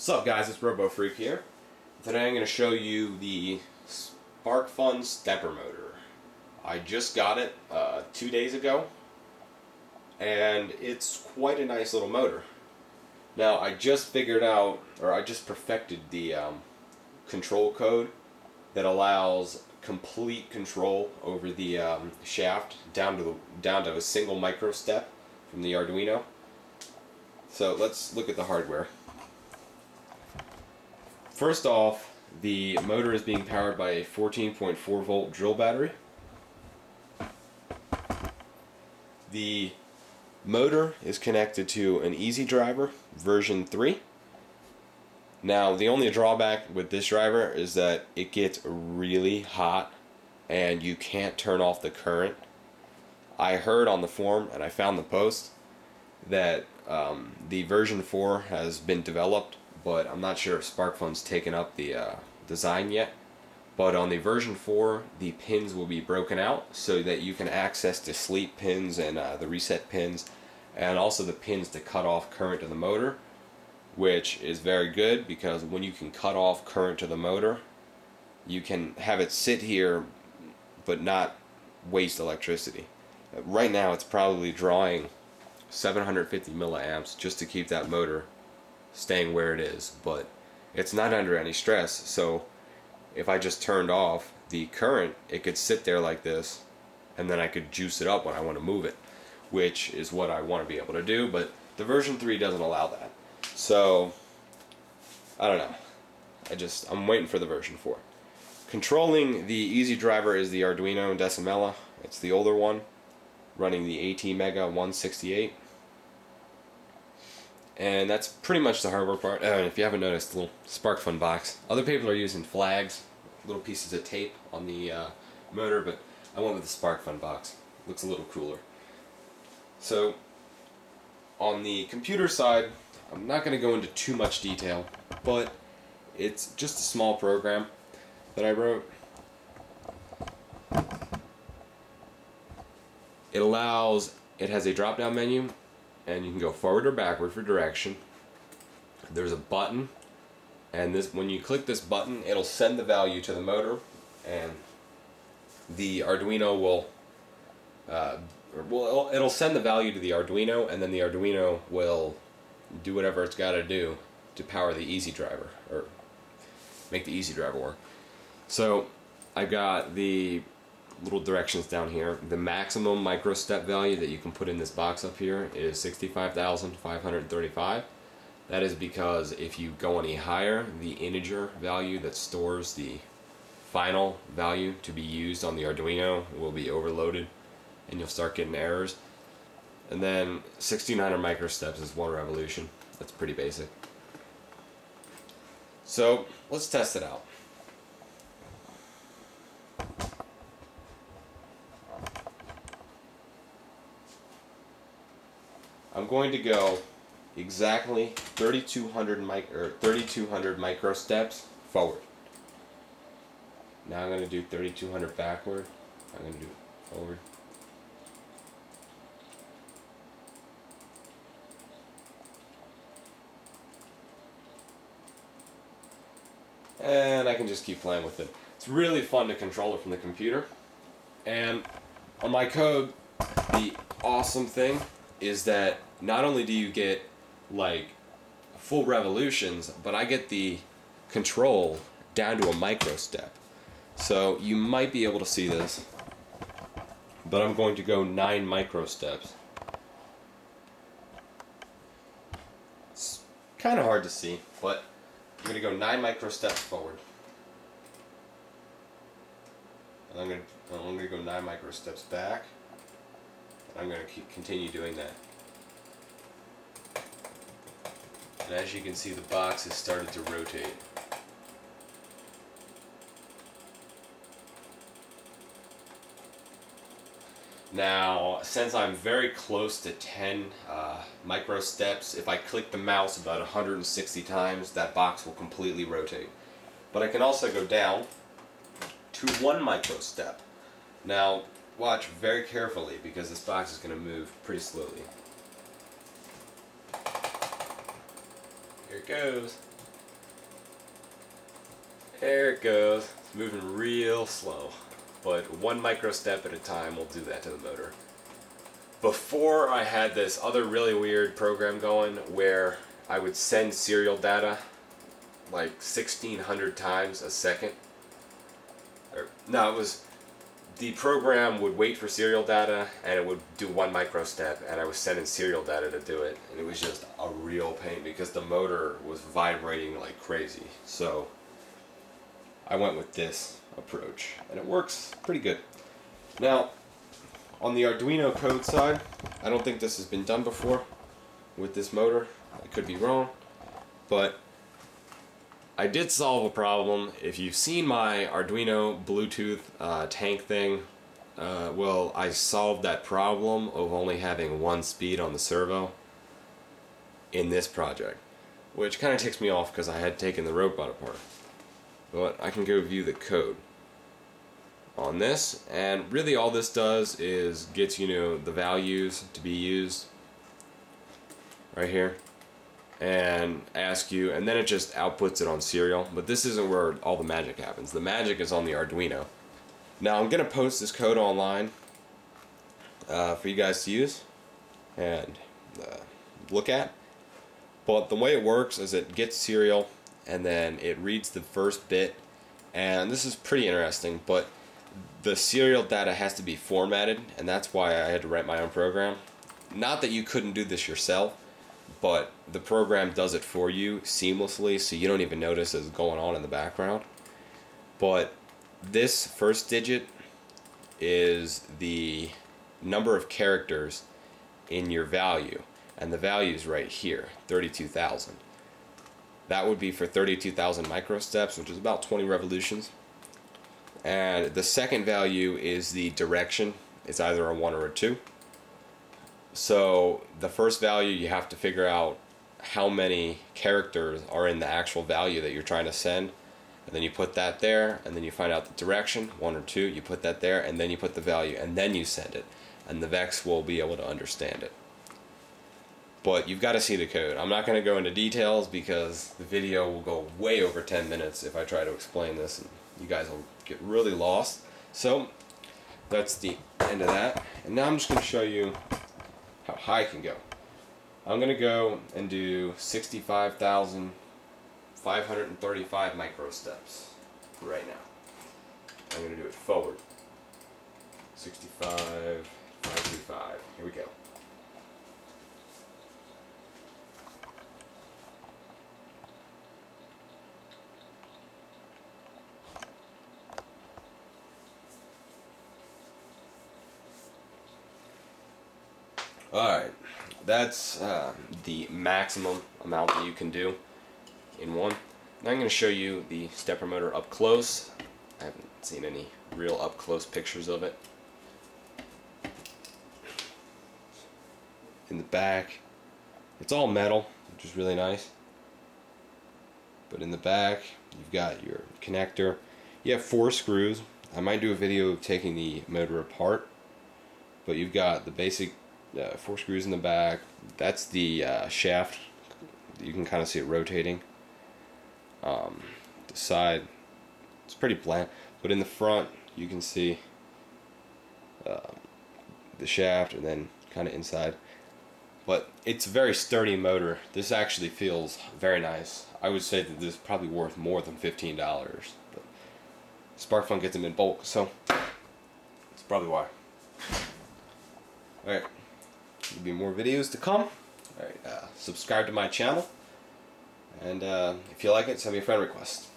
What's up guys, it's RoboFreak here. Today I'm going to show you the SparkFun stepper motor. I just got it uh, two days ago and it's quite a nice little motor. Now I just figured out, or I just perfected the um, control code that allows complete control over the um, shaft down to the, down to a single micro step from the Arduino. So let's look at the hardware. First off, the motor is being powered by a 14.4 volt drill battery. The motor is connected to an Easy Driver version 3. Now, the only drawback with this driver is that it gets really hot and you can't turn off the current. I heard on the forum and I found the post that um, the version 4 has been developed but I'm not sure if SparkFun's taken up the uh, design yet. But on the version 4, the pins will be broken out so that you can access the sleep pins and uh, the reset pins and also the pins to cut off current to the motor which is very good because when you can cut off current to the motor you can have it sit here but not waste electricity. Right now it's probably drawing 750 milliamps just to keep that motor staying where it is, but it's not under any stress. So if I just turned off the current, it could sit there like this, and then I could juice it up when I want to move it, which is what I want to be able to do, but the version 3 doesn't allow that. So, I don't know. I just, I'm waiting for the version 4. Controlling the Easy Driver is the Arduino Diecimila. It's the older one, running the ATmega 168 and that's pretty much the hardware part. Uh, if you haven't noticed, the little SparkFun box. Other people are using flags, little pieces of tape on the uh, motor, but I went with the SparkFun box. Looks a little cooler. So, on the computer side, I'm not going to go into too much detail, but it's just a small program that I wrote. It allows, it has a drop down menu and you can go forward or backward for direction. There's a button, and this when you click this button, it'll send the value to the motor, and the Arduino will, uh, well, it'll send the value to the Arduino, and then the Arduino will do whatever it's got to do to power the Easy Driver or make the Easy Driver work. So I've got the little directions down here. The maximum micro step value that you can put in this box up here is 65,535. That is because if you go any higher, the integer value that stores the final value to be used on the Arduino will be overloaded and you'll start getting errors. And then 1600 microsteps is one revolution. That's pretty basic. So let's test it out. I'm going to go exactly 3200 mic or 3200 micro steps forward. Now I'm going to do 3200 backward. I'm going to do forward. And I can just keep playing with it. It's really fun to control it from the computer. And on my code, the awesome thing is that not only do you get like full revolutions, but I get the control down to a micro step. So you might be able to see this, but I'm going to go nine micro steps. It's kind of hard to see, but I'm going to go nine micro steps forward. And I'm going to, I'm going to go nine micro steps back. I'm going to continue doing that. And as you can see, the box has started to rotate. Now, since I'm very close to 10 uh, micro steps, if I click the mouse about 160 times, that box will completely rotate. But I can also go down to one micro step. Now, watch very carefully because this box is going to move pretty slowly. Here it goes. There it goes. It's moving real slow. But one micro step at a time will do that to the motor. Before I had this other really weird program going where I would send serial data like 1600 times a second. Or, no, it was the program would wait for serial data and it would do one micro step and I was sending serial data to do it and it was just a real pain because the motor was vibrating like crazy. So I went with this approach and it works pretty good. Now on the Arduino code side, I don't think this has been done before with this motor. I could be wrong, but I did solve a problem. If you've seen my Arduino Bluetooth uh, tank thing, uh, well, I solved that problem of only having one speed on the servo in this project, which kind of ticks me off because I had taken the robot apart. But I can go view the code on this, and really all this does is gets you know the values to be used right here and ask you, and then it just outputs it on serial. But this isn't where all the magic happens. The magic is on the Arduino. Now I'm gonna post this code online uh, for you guys to use and uh, look at. But the way it works is it gets serial and then it reads the first bit, and this is pretty interesting. But the serial data has to be formatted, and that's why I had to write my own program. Not that you couldn't do this yourself but the program does it for you seamlessly so you don't even notice it's going on in the background. But this first digit is the number of characters in your value and the value is right here 32,000 that would be for 32,000 microsteps which is about 20 revolutions. And the second value is the direction. It's either a 1 or a 2 so the first value you have to figure out how many characters are in the actual value that you're trying to send. And then you put that there, and then you find out the direction, one or two, you put that there, and then you put the value, and then you send it. And the VEX will be able to understand it. But you've got to see the code. I'm not going to go into details because the video will go way over 10 minutes if I try to explain this, and you guys will get really lost. So that's the end of that. And now I'm just going to show you how high I can go. I'm going to go and do 65,535 micro steps right now. I'm going to do it forward. 65, 535. Here we go. Alright, that's uh, the maximum amount that you can do in one. Now I'm going to show you the stepper motor up close. I haven't seen any real up close pictures of it. In the back, it's all metal, which is really nice. But in the back, you've got your connector. You have four screws. I might do a video of taking the motor apart. But you've got the basic uh, four screws in the back. That's the uh, shaft. You can kind of see it rotating. Um, the side, it's pretty bland, but in the front you can see uh, the shaft and then kind of inside. But it's a very sturdy motor. This actually feels very nice. I would say that this is probably worth more than fifteen dollars. SparkFun gets them in bulk, so that's probably why. All right. There'll be more videos to come. Alright, uh, subscribe to my channel. And uh, if you like it, send me a friend request.